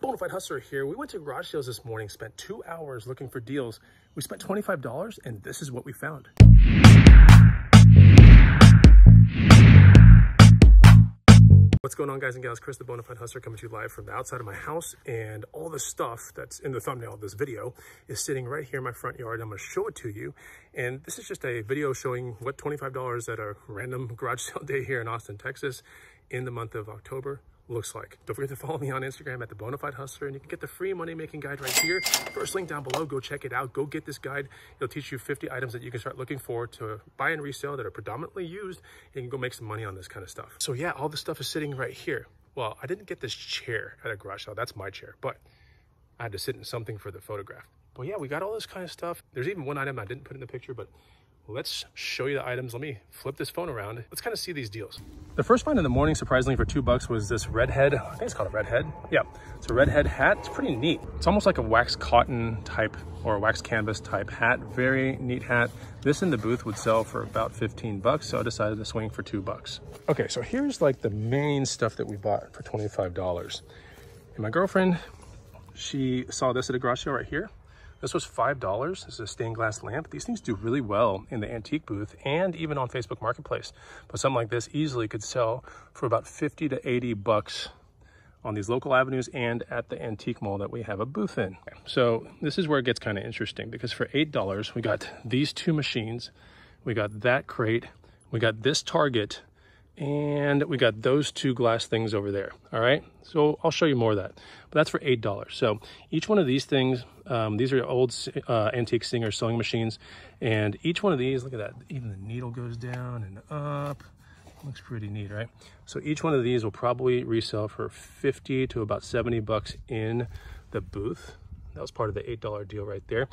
Bonafide Hustler here. We went to garage sales this morning, spent two hours looking for deals. We spent $25 and this is what we found. What's going on guys and gals? Chris the Bonafide Hustler coming to you live from the outside of my house and all the stuff that's in the thumbnail of this video is sitting right here in my front yard. I'm going to show it to you and this is just a video showing what $25 at a random garage sale day here in Austin, Texas in the month of October looks like. Don't forget to follow me on Instagram at the Bonafide Hustler, and you can get the free money making guide right here. First link down below. Go check it out. Go get this guide. It'll teach you 50 items that you can start looking for to buy and resell that are predominantly used. And you can go make some money on this kind of stuff. So yeah, all the stuff is sitting right here. Well, I didn't get this chair at a garage sale. That's my chair, but I had to sit in something for the photograph. But yeah, we got all this kind of stuff. There's even one item I didn't put in the picture, but let's show you the items. Let me flip this phone around. Let's kind of see these deals. The first find in the morning, surprisingly for two bucks, was this redhead. I think it's called a redhead. Yeah, it's a redhead hat. It's pretty neat. It's almost like a wax cotton type or a wax canvas type hat. Very neat hat. This in the booth would sell for about 15 bucks, so I decided to swing for two bucks. Okay, so here's like the main stuff that we bought for $25. And my girlfriend, she saw this at a garage sale right here. This was $5. This is a stained glass lamp. These things do really well in the antique booth and even on Facebook Marketplace. But something like this easily could sell for about 50 to 80 bucks on these local avenues and at the antique mall that we have a booth in. So this is where it gets kind of interesting because for $8, we got these two machines, we got that crate, we got this target, and we got those two glass things over there all right? So i'll show you more of that. But that's for eight dollars. So each one of these things um, these are old uh, antique singer sewing machines. And each one of these look at that even the needle goes down and up. Looks pretty neat right? So each one of these will probably resell for 50 to about 70 bucks in the booth. That was part of the eight dollar deal right there.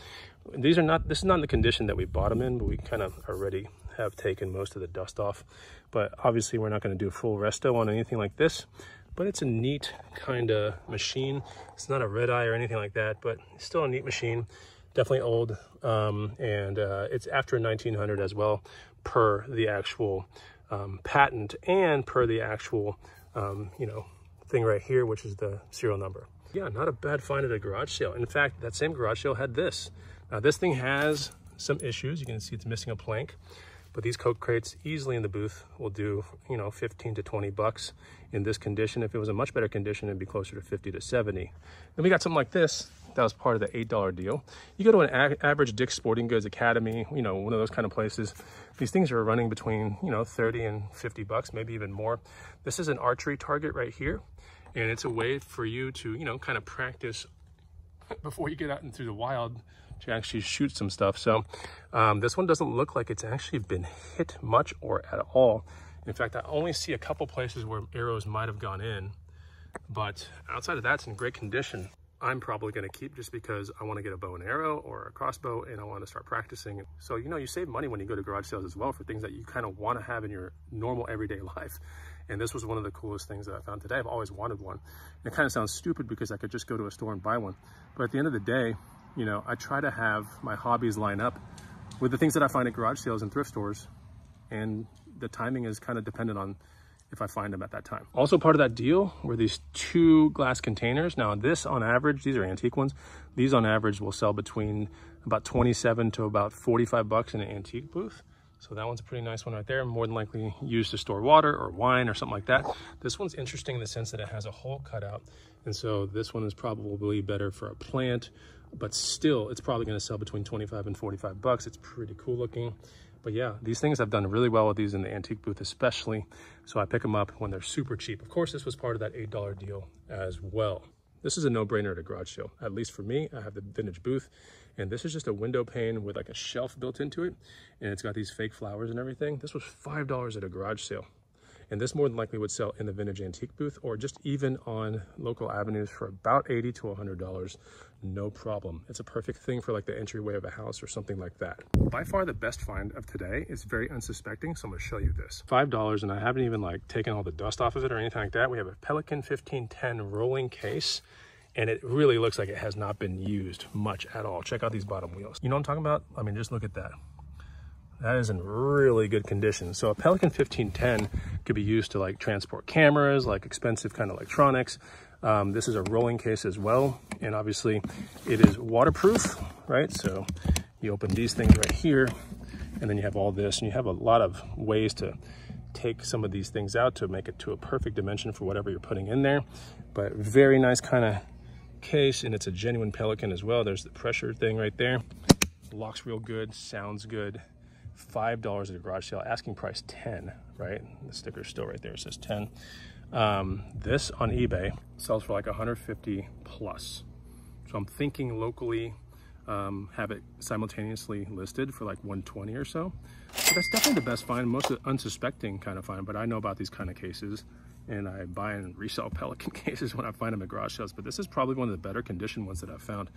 These are not this is not the condition that we bought them in but we kind of already have taken most of the dust off. But obviously we're not gonna do full resto on anything like this, but it's a neat kind of machine. It's not a red eye or anything like that, but still a neat machine. Definitely old, um, and uh, it's after 1900 as well, per the actual um, patent and per the actual, um, you know, thing right here, which is the serial number. Yeah, not a bad find at a garage sale. In fact, that same garage sale had this. Now this thing has some issues. You can see it's missing a plank. But these Coke crates easily in the booth will do, you know, 15 to 20 bucks in this condition. If it was a much better condition, it'd be closer to 50 to 70. Then we got something like this. That was part of the $8 deal. You go to an average Dick's Sporting Goods Academy, you know, one of those kind of places. These things are running between, you know, 30 and 50 bucks, maybe even more. This is an archery target right here. And it's a way for you to, you know, kind of practice before you get out into the wild to actually shoot some stuff. So um, this one doesn't look like it's actually been hit much or at all. In fact, I only see a couple places where arrows might have gone in, but outside of that, it's in great condition. I'm probably going to keep just because I want to get a bow and arrow or a crossbow and I want to start practicing. So, you know, you save money when you go to garage sales as well for things that you kind of want to have in your normal everyday life. And this was one of the coolest things that I found today. I've always wanted one. And it kind of sounds stupid because I could just go to a store and buy one. But at the end of the day, you know, I try to have my hobbies line up with the things that I find at garage sales and thrift stores. And the timing is kind of dependent on if I find them at that time. Also part of that deal were these two glass containers. Now this on average, these are antique ones. These on average will sell between about 27 to about 45 bucks in an antique booth. So that one's a pretty nice one right there. More than likely used to store water or wine or something like that. This one's interesting in the sense that it has a hole cut out. And so this one is probably better for a plant but still it's probably going to sell between 25 and 45 bucks. It's pretty cool looking. But yeah, these things have done really well with these in the antique booth especially. So I pick them up when they're super cheap. Of course, this was part of that $8 deal as well. This is a no-brainer at a garage sale. At least for me, I have the vintage booth and this is just a window pane with like a shelf built into it. And it's got these fake flowers and everything. This was $5 at a garage sale. And this more than likely would sell in the vintage antique booth or just even on local avenues for about 80 to $100, no problem. It's a perfect thing for like the entryway of a house or something like that. By far the best find of today is very unsuspecting, so I'm gonna show you this. $5 and I haven't even like taken all the dust off of it or anything like that. We have a Pelican 1510 rolling case and it really looks like it has not been used much at all. Check out these bottom wheels. You know what I'm talking about? I mean, just look at that. That is in really good condition. So a Pelican 1510 could be used to like transport cameras, like expensive kind of electronics. Um, this is a rolling case as well. And obviously it is waterproof, right? So you open these things right here and then you have all this and you have a lot of ways to take some of these things out to make it to a perfect dimension for whatever you're putting in there. But very nice kind of case and it's a genuine Pelican as well. There's the pressure thing right there. Locks real good, sounds good. $5 at a garage sale, asking price 10, right? The sticker's still right there, it says 10. Um, this on eBay sells for like 150 plus. So I'm thinking locally, um, have it simultaneously listed for like 120 or so. so. That's definitely the best find, most unsuspecting kind of find, but I know about these kind of cases and I buy and resell Pelican cases when I find them at garage sales, but this is probably one of the better condition ones that I've found.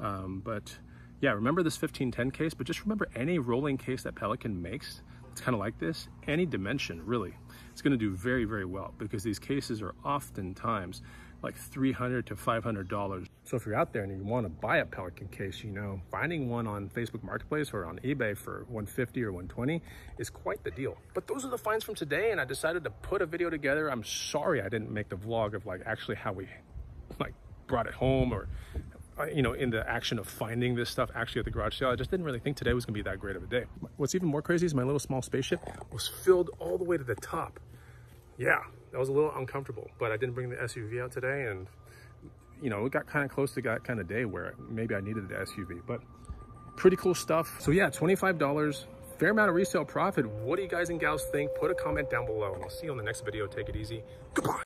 Um, but yeah, remember this 1510 case, but just remember any rolling case that Pelican makes, it's kind of like this, any dimension really, it's gonna do very, very well because these cases are oftentimes like 300 to $500. So if you're out there and you want to buy a Pelican case, you know, finding one on Facebook Marketplace or on eBay for 150 or 120 is quite the deal. But those are the finds from today and I decided to put a video together. I'm sorry I didn't make the vlog of like actually how we like brought it home or you know, in the action of finding this stuff actually at the garage sale. I just didn't really think today was gonna be that great of a day. What's even more crazy is my little small spaceship was filled all the way to the top. Yeah, that was a little uncomfortable, but I didn't bring the SUV out today and you know, it got kind of close to that kind of day where maybe I needed the SUV, but pretty cool stuff. So yeah, $25, fair amount of resale profit. What do you guys and gals think? Put a comment down below and I'll see you on the next video. Take it easy. Goodbye.